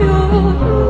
your